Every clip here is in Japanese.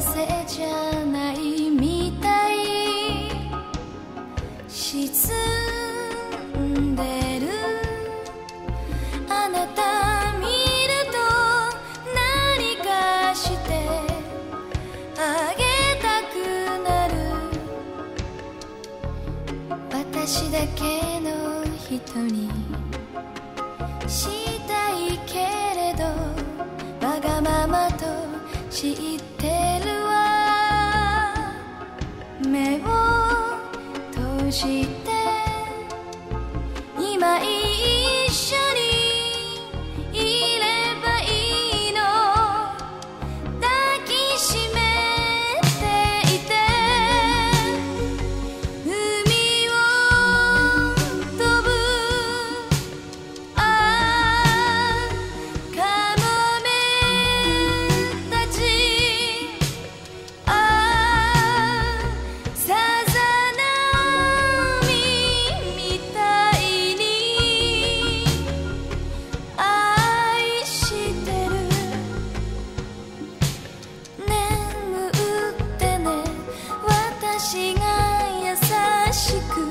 Sẽ 私が優しく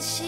she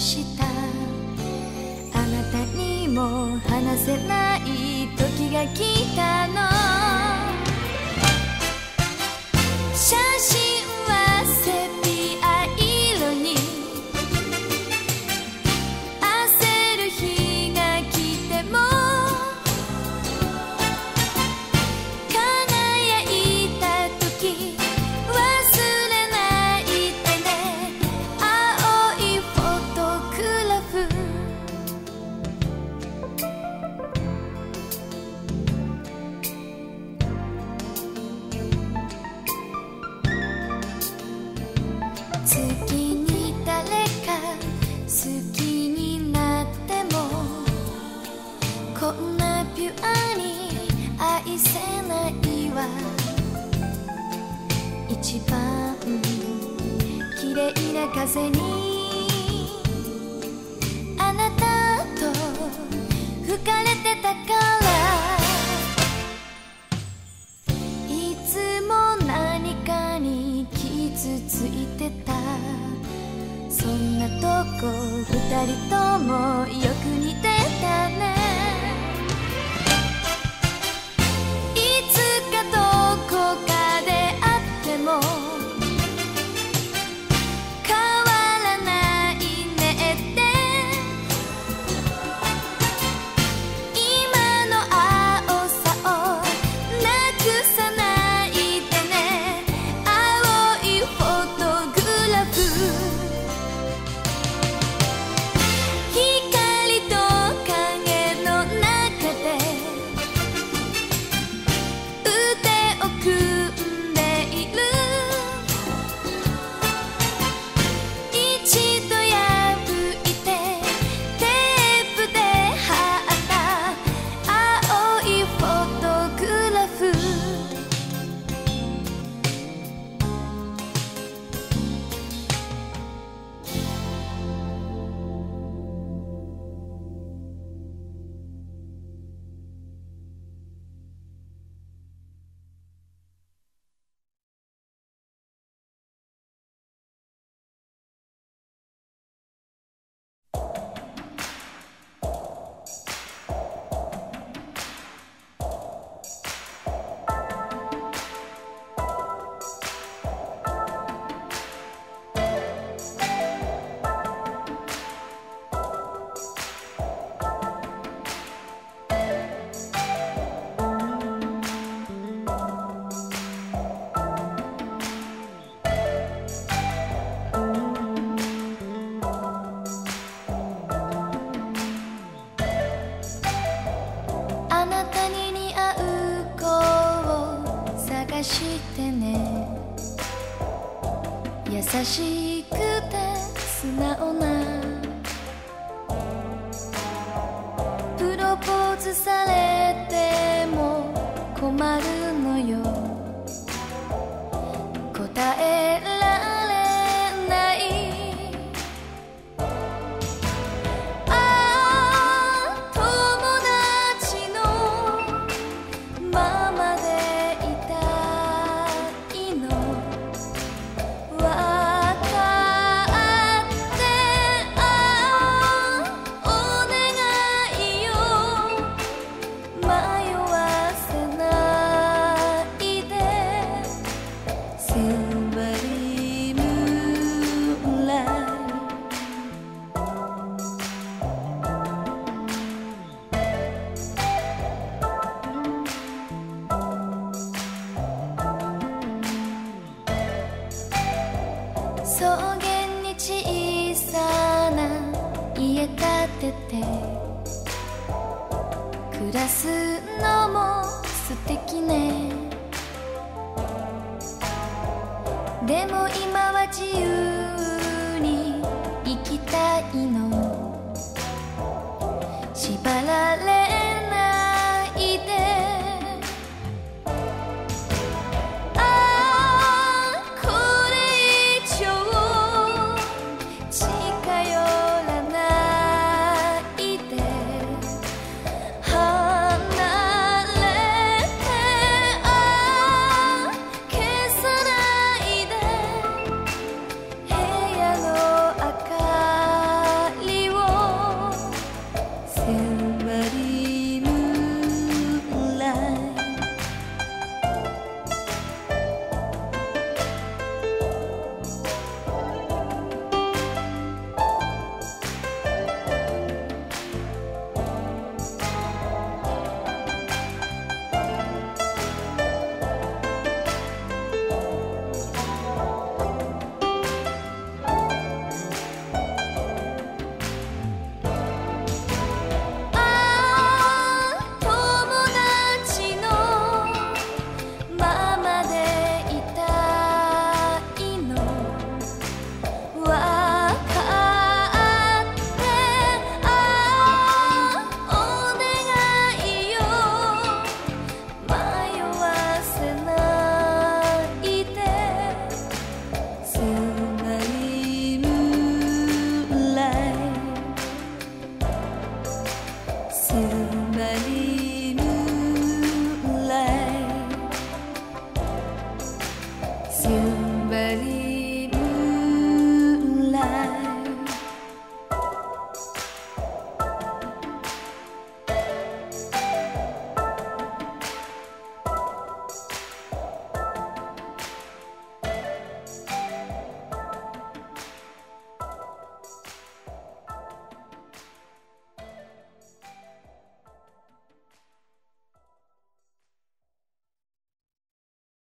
した？あなたにも話せない時が来たの。写真風に